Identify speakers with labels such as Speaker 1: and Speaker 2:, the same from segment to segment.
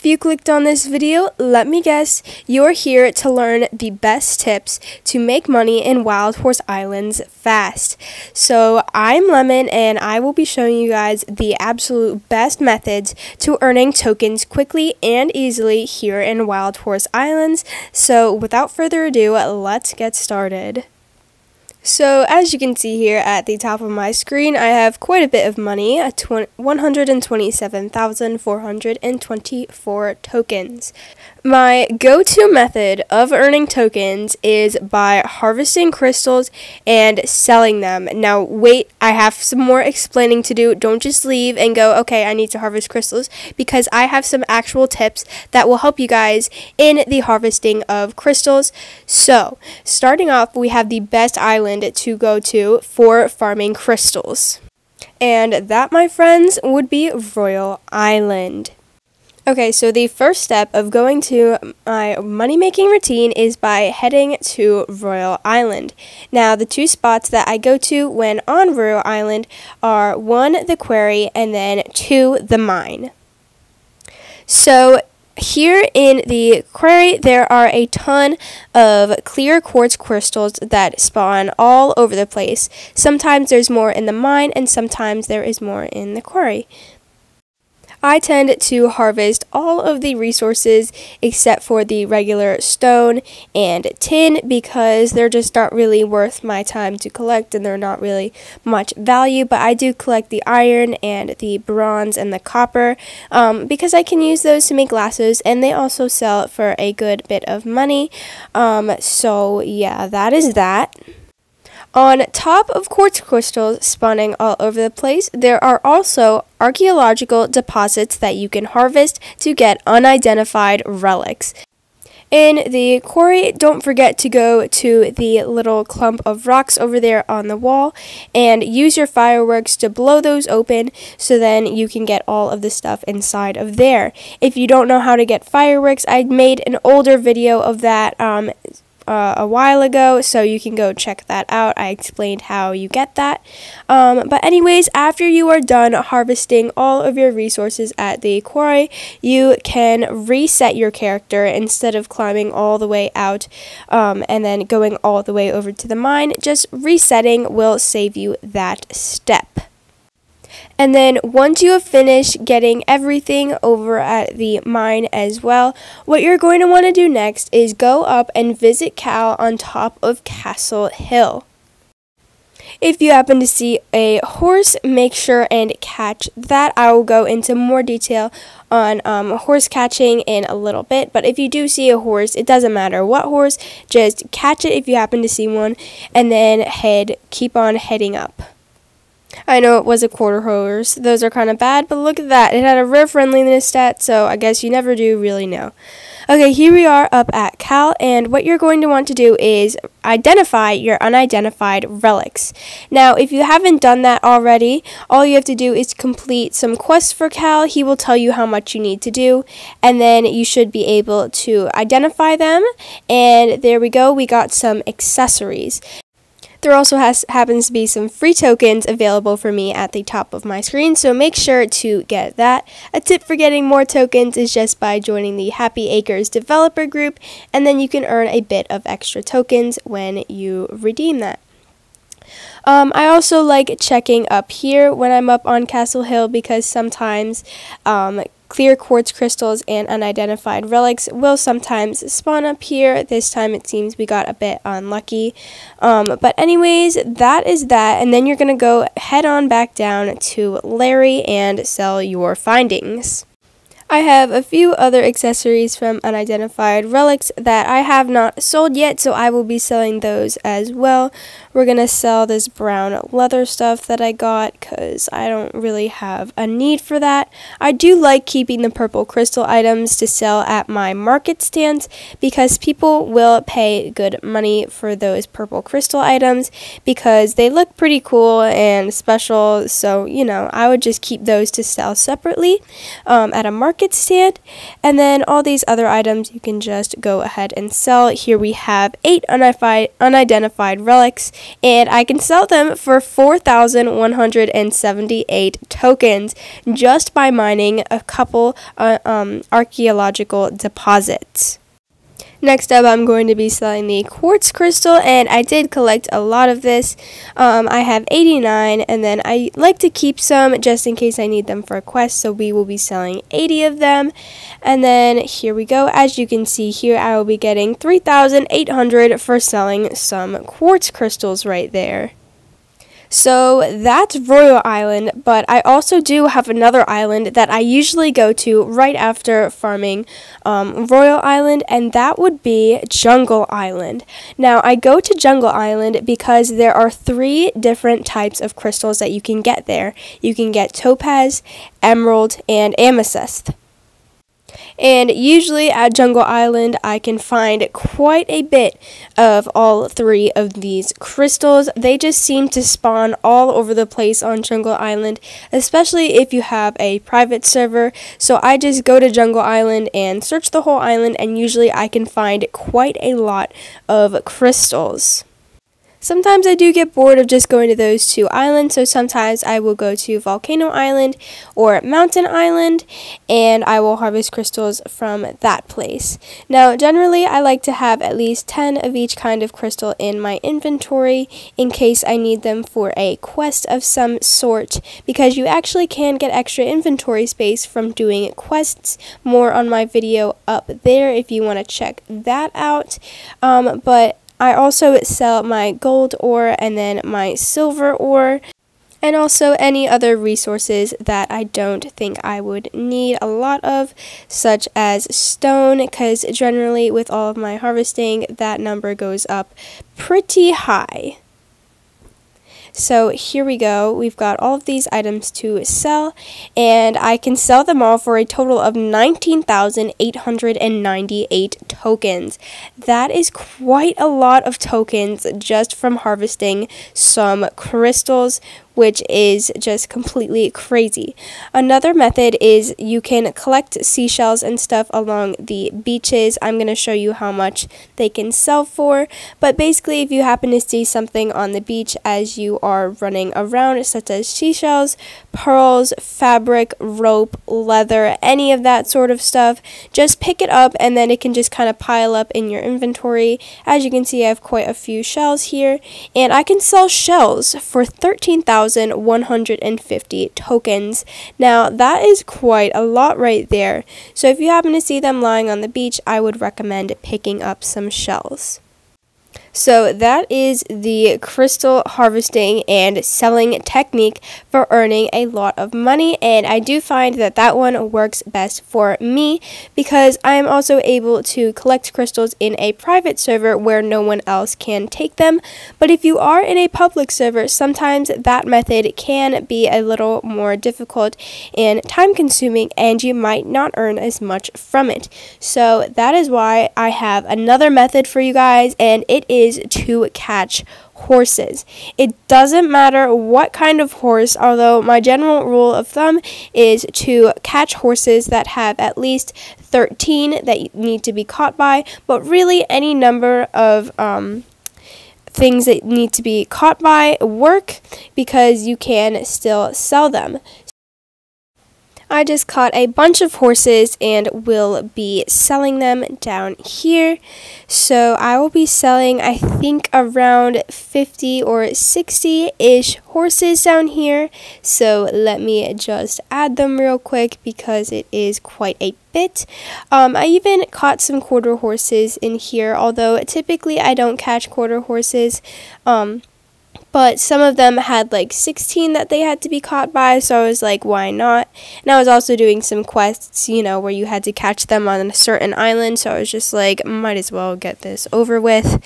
Speaker 1: If you clicked on this video, let me guess, you're here to learn the best tips to make money in Wild Horse Islands fast. So, I'm Lemon and I will be showing you guys the absolute best methods to earning tokens quickly and easily here in Wild Horse Islands. So, without further ado, let's get started. So as you can see here at the top of my screen, I have quite a bit of money, 127,424 tokens. My go-to method of earning tokens is by harvesting crystals and selling them. Now wait, I have some more explaining to do. Don't just leave and go, okay, I need to harvest crystals because I have some actual tips that will help you guys in the harvesting of crystals. So, starting off, we have the best island island to go to for farming crystals. And that, my friends, would be Royal Island. Okay, so the first step of going to my money making routine is by heading to Royal Island. Now, the two spots that I go to when on Royal Island are one, the quarry, and then two, the mine. So, here in the quarry, there are a ton of clear quartz crystals that spawn all over the place. Sometimes there's more in the mine, and sometimes there is more in the quarry. I tend to harvest all of the resources except for the regular stone and tin because they're just not really worth my time to collect and they're not really much value. But I do collect the iron and the bronze and the copper um, because I can use those to make glasses and they also sell for a good bit of money. Um, so, yeah, that is that. On top of quartz crystals spawning all over the place, there are also archaeological deposits that you can harvest to get unidentified relics. In the quarry, don't forget to go to the little clump of rocks over there on the wall and use your fireworks to blow those open so then you can get all of the stuff inside of there. If you don't know how to get fireworks, I made an older video of that. Um, uh, a while ago, so you can go check that out. I explained how you get that. Um, but, anyways, after you are done harvesting all of your resources at the quarry, you can reset your character instead of climbing all the way out um, and then going all the way over to the mine. Just resetting will save you that step. And then once you have finished getting everything over at the mine as well, what you're going to want to do next is go up and visit Cal on top of Castle Hill. If you happen to see a horse, make sure and catch that. I will go into more detail on um, horse catching in a little bit. But if you do see a horse, it doesn't matter what horse, just catch it if you happen to see one, and then head, keep on heading up. I know it was a quarter horse. Those are kind of bad, but look at that. It had a rare friendliness stat, so I guess you never do really know. Okay, here we are up at Cal, and what you're going to want to do is identify your unidentified relics. Now, if you haven't done that already, all you have to do is complete some quests for Cal. He will tell you how much you need to do, and then you should be able to identify them. And there we go, we got some accessories. There also has happens to be some free tokens available for me at the top of my screen, so make sure to get that. A tip for getting more tokens is just by joining the Happy Acres developer group, and then you can earn a bit of extra tokens when you redeem that. Um, I also like checking up here when I'm up on Castle Hill because sometimes um, Clear quartz crystals and unidentified relics will sometimes spawn up here. This time it seems we got a bit unlucky. Um, but anyways, that is that. And then you're going to go head on back down to Larry and sell your findings. I have a few other accessories from unidentified relics that I have not sold yet, so I will be selling those as well. We're going to sell this brown leather stuff that I got because I don't really have a need for that. I do like keeping the purple crystal items to sell at my market stands because people will pay good money for those purple crystal items because they look pretty cool and special, so, you know, I would just keep those to sell separately um, at a market stand. And then all these other items you can just go ahead and sell. Here we have eight unidentified relics, and I can sell them for 4,178 tokens just by mining a couple uh, um, archaeological deposits. Next up, I'm going to be selling the quartz crystal, and I did collect a lot of this. Um, I have 89, and then I like to keep some just in case I need them for a quest, so we will be selling 80 of them. And then here we go. As you can see here, I will be getting 3,800 for selling some quartz crystals right there. So that's Royal Island, but I also do have another island that I usually go to right after farming um, Royal Island, and that would be Jungle Island. Now, I go to Jungle Island because there are three different types of crystals that you can get there. You can get topaz, emerald, and amethyst. And usually at Jungle Island, I can find quite a bit of all three of these crystals. They just seem to spawn all over the place on Jungle Island, especially if you have a private server. So I just go to Jungle Island and search the whole island, and usually I can find quite a lot of crystals. Sometimes I do get bored of just going to those two islands, so sometimes I will go to Volcano Island or Mountain Island and I will harvest crystals from that place. Now, generally, I like to have at least 10 of each kind of crystal in my inventory in case I need them for a quest of some sort because you actually can get extra inventory space from doing quests. More on my video up there if you want to check that out. Um, but I also sell my gold ore and then my silver ore and also any other resources that I don't think I would need a lot of, such as stone, because generally with all of my harvesting, that number goes up pretty high. So here we go. We've got all of these items to sell, and I can sell them all for a total of 19,898 tokens. That is quite a lot of tokens just from harvesting some crystals, which is just completely crazy. Another method is you can collect seashells and stuff along the beaches. I'm going to show you how much they can sell for. But basically, if you happen to see something on the beach as you are running around, such as seashells, pearls, fabric, rope, leather, any of that sort of stuff, just pick it up and then it can just kind of pile up in your inventory. As you can see, I have quite a few shells here, and I can sell shells for 13,000 1,150 tokens. Now, that is quite a lot right there. So, if you happen to see them lying on the beach, I would recommend picking up some shells. So that is the crystal harvesting and selling technique for earning a lot of money and I do find that that one works best for me because I am also able to collect crystals in a private server where no one else can take them. But if you are in a public server, sometimes that method can be a little more difficult and time consuming and you might not earn as much from it. So that is why I have another method for you guys and it is is to catch horses. It doesn't matter what kind of horse, although my general rule of thumb is to catch horses that have at least 13 that need to be caught by, but really any number of um, things that need to be caught by work because you can still sell them. I just caught a bunch of horses and will be selling them down here. So I will be selling, I think, around 50 or 60 ish horses down here. So let me just add them real quick because it is quite a bit. Um, I even caught some quarter horses in here, although typically I don't catch quarter horses. Um, but some of them had like 16 that they had to be caught by, so I was like, why not? And I was also doing some quests, you know, where you had to catch them on a certain island, so I was just like, might as well get this over with.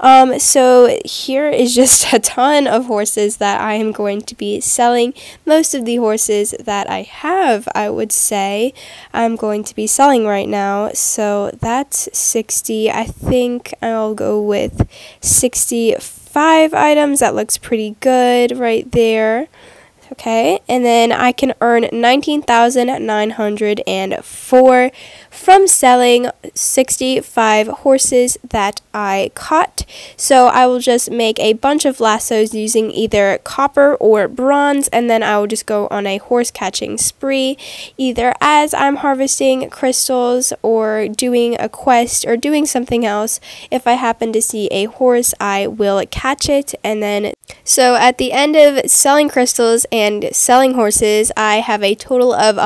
Speaker 1: Um, so here is just a ton of horses that I am going to be selling. Most of the horses that I have, I would say, I'm going to be selling right now. So that's 60. I think I'll go with 65 five items. That looks pretty good right there. Okay, and then I can earn 19,904 from selling 65 horses that I caught. So I will just make a bunch of lassos using either copper or bronze, and then I will just go on a horse catching spree, either as I'm harvesting crystals or doing a quest or doing something else. If I happen to see a horse, I will catch it, and then so at the end of selling crystals and selling horses, I have a total of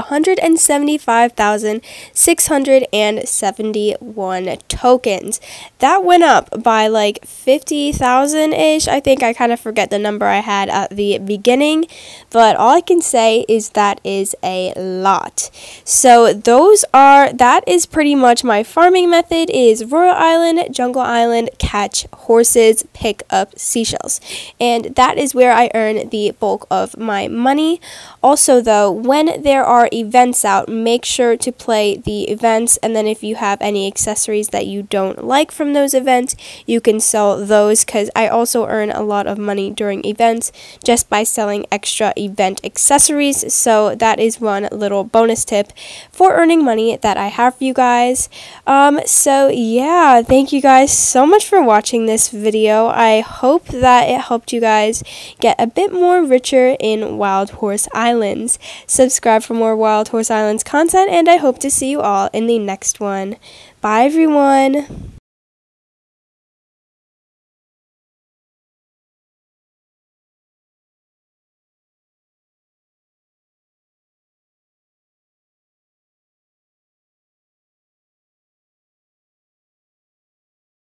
Speaker 1: 175,671 tokens. That went up by like 50,000 ish. I think I kind of forget the number I had at the beginning, but all I can say is that is a lot. So those are that is pretty much my farming method is Royal Island, Jungle Island, catch horses, pick up seashells. And that is where I earn the bulk of my money. Also, though, when there are events out, make sure to play the events, and then if you have any accessories that you don't like from those events, you can sell those because I also earn a lot of money during events just by selling extra event accessories. So, that is one little bonus tip for earning money that I have for you guys. Um, so, yeah, thank you guys so much for watching this video. I hope that it helped you guys get a bit more richer in Wild Horse Islands. Subscribe for more Wild Horse Islands content, and I hope to see you all in the next one. Bye, everyone.